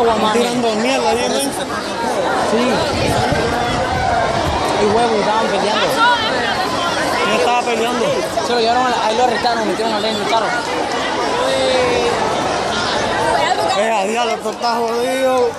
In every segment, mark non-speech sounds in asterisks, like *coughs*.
agua, man. Tirando mierda ahí, men. Sí. Y huevos estaban peleando. ¿Quién estaba peleando? Se lo llevaron, ahí lo arrestaron, metieron a ley en el carro. Eh, a diablo, esto está jodido.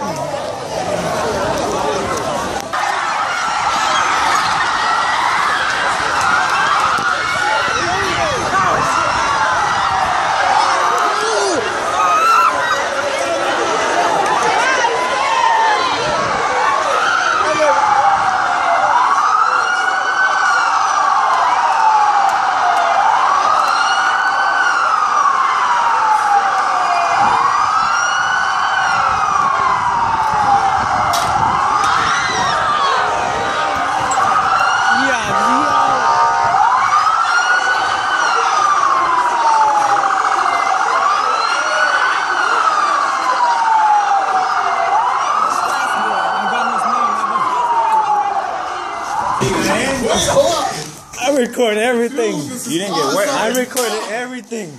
Everything. You didn't get wet. I recorded everything.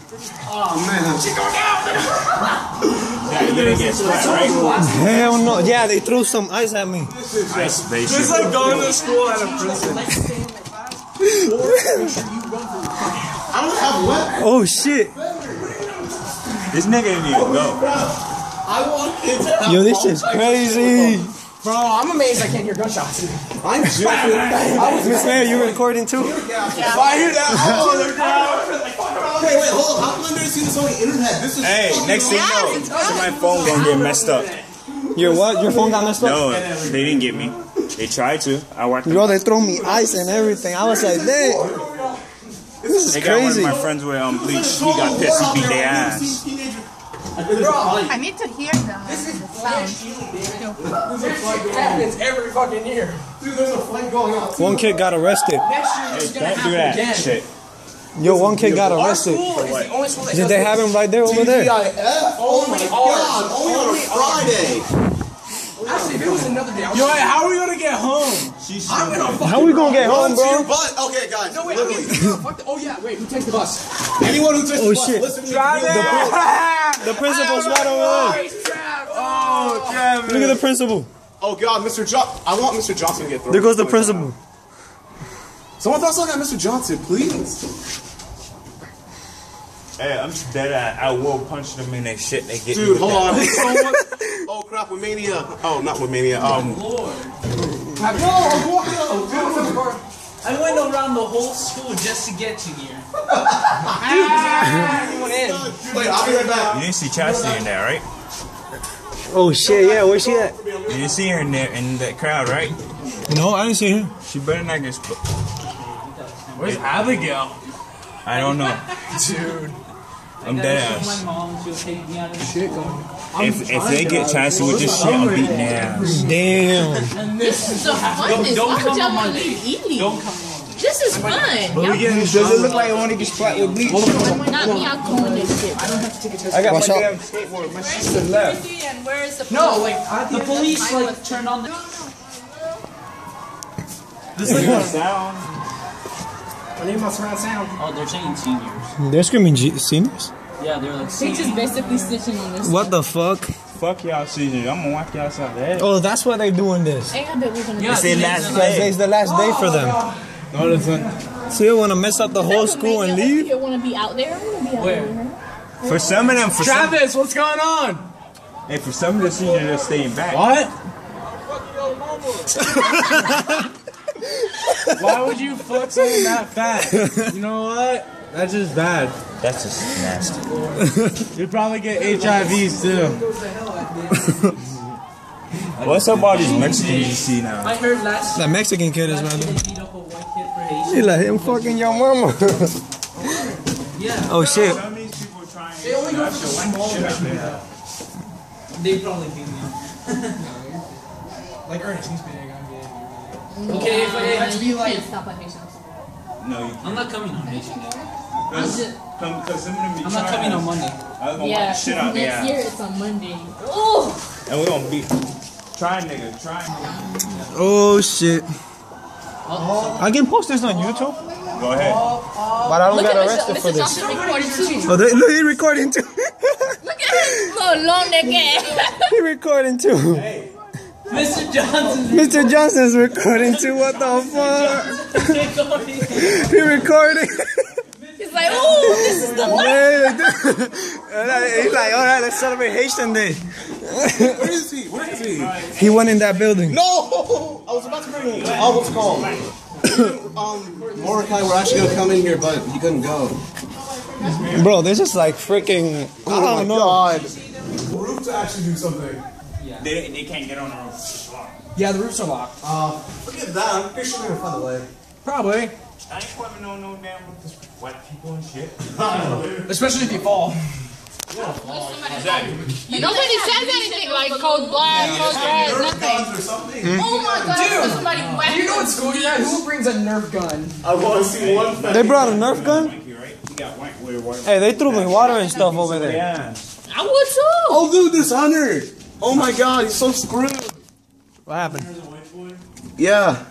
Oh man. Yeah, you didn't get sweat, right? Hell no. Yeah, they threw some ice at me. Ice, they It's should. like going to school at a prison. I don't have wet. Oh shit. This nigga didn't even go. Yo, this is crazy. Bro, I'm amazed I can't hear gunshots. I'm joking. Miss Mayor, you recording too? If I hear that, oh, they're down. Hey, wait, hold on. How come I've never seen this on the internet? This is Hey, next thing you know, my phone gonna get messed up. Your what? Your phone got messed up? No, they didn't get me. They tried to. I walked. Bro, they throw me ice and everything. I was like, dang. This is They got one of my friends with um bleach. He got pissed. He beat their ass. I need to hear the, this is the sound. happens every fucking year. Dude, there's a fight going on. One kid got arrested. Next year it's Don't do that again. shit. Yo, one kid got arrested. the only school that Did they have him right there over there? TGIF? Oh my god, only on Friday. Actually, if it was another day, I would Yo, how are we gonna get home? I'm gonna fucking How we gonna get home, Run to your bro? butt. Okay, guys. No, wait, I'm literally. fuck the, Oh, yeah, wait, who takes the bus? *laughs* Anyone who takes Oh, the bus, shit. listen to me. The *laughs* principal's right over there. Oh, damn Look at the principal. Oh god, Mr. Jo- I want Mr. Johnson to get thrown. There goes the principal. Someone throw something at Mr. Johnson, please. Hey, I'm dead at. I will punch them in their shit. They get Dude, hold on. *laughs* Oh crap, with Mania. Oh, not with Mania. Um. I went around the whole school just to get to here. *laughs* Ah, Anyone in? Wait, I'll be right back. You didn't see Chastity in there, right? Oh shit, yeah, where's she at? You didn't see her in there in that crowd, right? No, I didn't see her. She better not get. Sp- Where's Abigail? I don't know. *laughs* Dude. I'm dead ass. My mom, she'll take me out of the school. If if they get Chastity with this shit, I'm beating their ass. Damn. And this is The fun is don't why come would on y'all Monday. leave eating? Don't come on. This is fun. Y'all- Does it look like I want to get splat with bleach? Not me, I'll clean this shit. I don't have to take a test. I got my out. damn skateboard. My sister left. Where is the No, like the police like turned on the. Sound. My name on surround sound. Oh, they're saying seniors. They're screaming G- seniors. Yeah, they're like They seniors. just basically stitching on this. What the fuck? Fuck y'all season. I'm gonna whack y'all side the head. Oh, that's why they're doing this. Hey, I we're gonna Yeah, It's their last Because day. it's the last day for them. No, that's not. So you want to mess up the whole school and leave? You want to be out there? I want to be out Where? there. For some of them, for some, Travis, what's going on? hey, for some of the seniors, they're staying back. What? *laughs* Why would you fuck someone that fat? You know what? That's just bad. That's just nasty. *laughs* You'd probably get HIVs too. *laughs* What's up, all these Mexicans you see now? I heard last That Mexican kid is year random. they beat up a white kid for Haitian. He like him fucking your mama. *laughs* Yeah, oh shit. Some of these people trying to only go for small shit they probably beat me. Like Ernest, he's big. I'm big. Okay, if I, Let's be like. Can't stop at Haitians. No, you I'm not coming on Haitian. Day. Cause, come, cause some of them be I'm not coming on Monday. I was gonna Yeah, shit out next year there. it's on Monday. Oh, And we gonna beat. Try nigga, try nigga. Oh shit. Oh. I can post this on YouTube, Go ahead. but I don't look get arrested Mr. for Mr. this. Recording. Oh, they, look, he recording too. *laughs* Look at him. Little long neck ass. he *laughs* recording too. Mr. Johnson. Mr. Johnson's recording too. What the fuck? *laughs* He recording. He's like, ooh, this is the life. *laughs* Hey, He's like, all right, let's celebrate Haitian Day. Where is he? Where is he? He went in that building. No! I was about to bring him. Oh, what's called? *coughs* um, Mordecai were actually gonna come in here, but he couldn't go. Bro, this is like freaking. I don't know. God. Roof to actually do something. They, they can't get on the roof. Yeah, the roofs are locked. Uh, at that. I'm pretty sure they're gonna find a way. Probably. I ain't swimming on no damn white people and shit. Especially if you fall. Yeah. Exactly. You Nobody says anything like cold blood, cold red, nothing. or something. Oh my god, Dude, somebody whacked Do you know what school you're? Who brings a Nerf gun? I want to see one. They brought a Nerf gun? Mikey, right? He got white with water. Hey, they threw me water and stuff over there. Yeah. I would too. Oh, dude, this Hunter. Oh my God, he's so screwed. What happened? Yeah.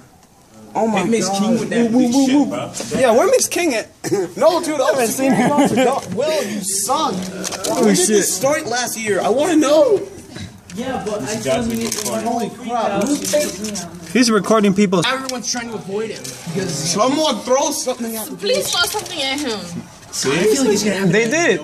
Oh my Miss God. King with that big shit, bro. Yeah, where Miss King at? *laughs* No, dude, I haven't seen him. *laughs* Will, you suck. Oh we did shit. this start last year. I want to know. Yeah, but I Guys, still need recording. Holy crap. He's recording people. Everyone's trying to avoid him because Someone throw something at the Please throw something at him. I feel like he's gonna have They did.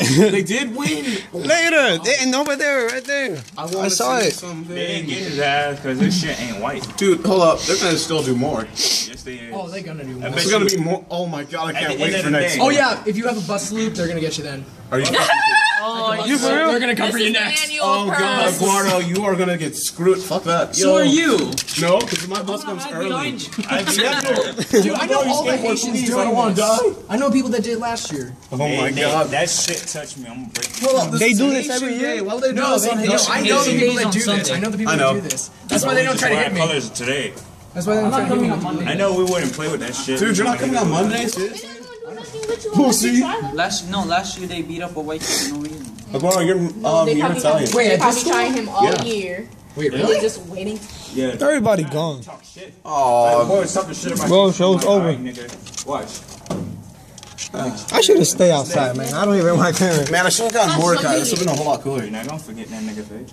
Nowhere. *laughs* They did win. Later. They, and over there, right there. I, I saw it. Something. They ain't getting his ass because this shit ain't white. Dude, hold up. They're gonna still do more. Yes, they is. Oh, they're gonna do more. bet It's gonna be more. Oh my god, I can't wait for next. day. Oh yeah, if you have a bus loop, they're gonna get you then. Are you? *laughs* Oh, You for real? They're gonna come This for you next. annual Oh god, purse. Guardo, you are gonna get screwed. Fuck that. so are you? No, because my bus comes I'm early. I be. Dude, I know all the Haitians please, I don't doing wanna this. I know people that did last year. Oh my They- god. That shit touched me. I'm gonna break. Hold up, They do this every year? Day. Why would they do No, this they, no, I know the people that do this. I know the people that do this. That's why they don't try to hit me. colors today. That's why they don't try to hit coming me. on Monday. I know we wouldn't play with that shit. Dude, you're not coming on Monday, They seriously? Don't do nothing with you Who, unless you see? Last no, last year they beat up a white kid for no reason. Guardo, you're um, They you're probably, Italian. Wait, they at probably school? trying him all Yeah. year. Wait, Really? really? Just waiting. Yeah. Everybody gone. Talk shit. Oh, Boy, stop the shit about Bro, you. show's I'm over. alright, nigga. Watch. I should have stayed outside, man. I don't even want like parents. man, I should have gotten Mordecai. This would have been a whole lot cooler. Now don't forget that nigga face.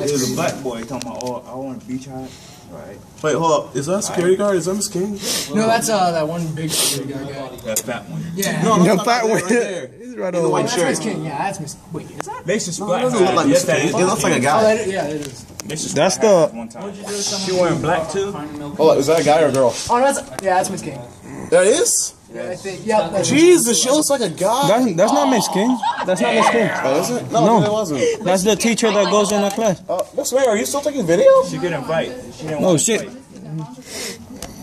It was a black boy talking about, oh, I want a beach hut. Alright. Wait, hold up. Is that a security guard? Is that Miss King? No, that's uh that one big security guy guy. That fat one. Yeah. No, The that's not fat right one. there. *laughs* He's right the over white That's shirt. Miss King. Yeah, that's Miss. Wait, is that? They just No, black. it doesn't look like Miss King. It looks like a Oh, guy. that, yeah, it is. They That's the- one time. What'd you do with someone She wearing black too? trying Hold up, is that a guy or a girl? Oh, that's yeah, that's Miss King. That is? Yeah, I think. Yeah. Jesus, she looks like a guy. That's, that's not Miss King. That's not Miss King. Oh, is it? No, No. it wasn't. That's the teacher that goes in the class. Uh, Miss Mary, are you still taking video? She couldn't fight. She didn't Oh shit.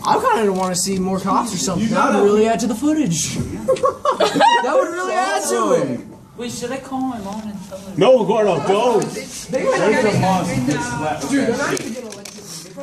I kind of want to see more cops or something. That would really add to the footage. *laughs* that would really add to it. Wait, should I call my mom and tell her? No, Gordo, go. They might not get Her mom's a big slap with Dude, they're not even gonna let. They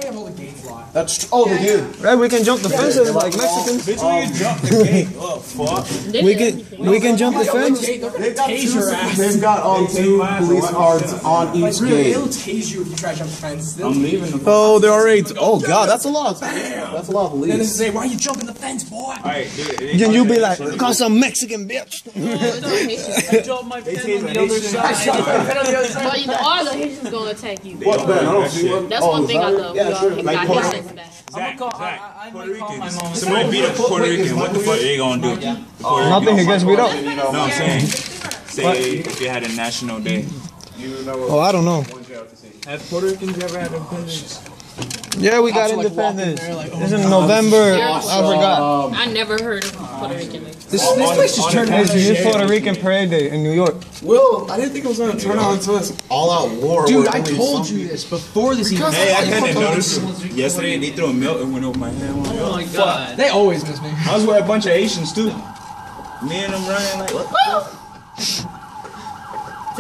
probably have all the gates locked. That's tr- oh, they do. Right, we can jump the fences like Mexicans. Bitch, when you jump the gate, *laughs* oh fuck. We did can we can jump the fence. tase- they're gonna They've got two. tase your ass. They've got um two police guards on Like each really, gate. it'll tase you if you try to jump the fence. They'll I'm leaving the. Oh, they're already. Oh god, that's a lot. That's a lot of And then police. say, why are you jumping the fence, boy? Alright, dude. Then you be like, cause some Mexican bitch. *laughs* I dropped my pen on the other side. *laughs* But you know, all the Haitians gonna attack you. What man? I don't see one. That's Oh, one is thing I that- love. Yeah, we all sure. got Like Puerto- Haitians back. I'm gonna call, I, Zach, I, I Puerto might call my Ricans. mom. Somebody beat up Puerto Rican. What the fuck they gonna do? Nothing. He gets beat up. No, I'm saying. Say if you had a national day. Oh, I don't know. Have Puerto Ricans ever had independence? Yeah, we got independence. Oh it's in November. I forgot. I never heard of Puerto Rican. This, this place just turned It's into it's shit. Puerto Rican Parade Day in New York. Will, I didn't think it was gonna turn out into this all-out war. Dude, I told you this before this even Hey, I happened. kind of noticed yesterday they threw a milk and went over my head. Oh my god. They always miss me. I was with a bunch of Asians too. Me and them running like what?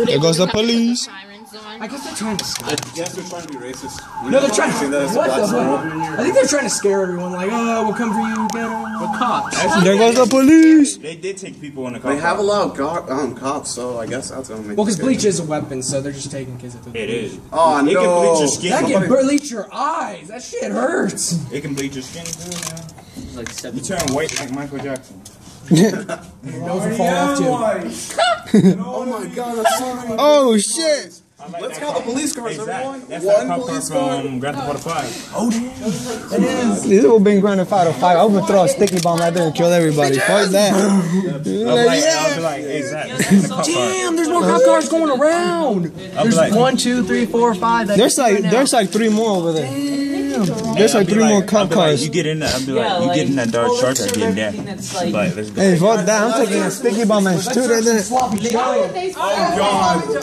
There goes the police. Sirens on. I guess they're trying to scare. Yes, they're trying to be racist. No, they're trying to. that it's What the symbol. fuck? I think they're trying to scare everyone. Like, oh, we'll come for you, get 'em. The cops. There goes the police. They did take people in the car. They have a lot of guard, um, cops, so I guess that's gonna make. Well, because bleach is a weapon, so they're just taking kids at the. It is. Oh It can bleach your skin. That can bleach your eyes. That shit hurts. It can bleach your skin too. man. Like You turn white like Michael Jackson. *laughs* Your will fall off too. *laughs* *laughs* Oh my god, that's so many. Oh shit. Let's call the police cars, everyone. That's One that cop car police car. from Grand Theft Auto 5. This will been Grand Theft Auto 5. I'm gonna throw a sticky bomb right there and kill everybody. Fuck that. I'll be like, I'll like, exactly. Damn, there's more cop cars going around. There's like- one, two, three, four, five. That There's like there's like three more over there. There's like three more cop cars. You get in that, I'll be like, you get in that dark shark, I get in there. Like, let's go. Hey, fuck that. I'm taking a sticky bomb and shoot it in it. sloppy giant. Oh god!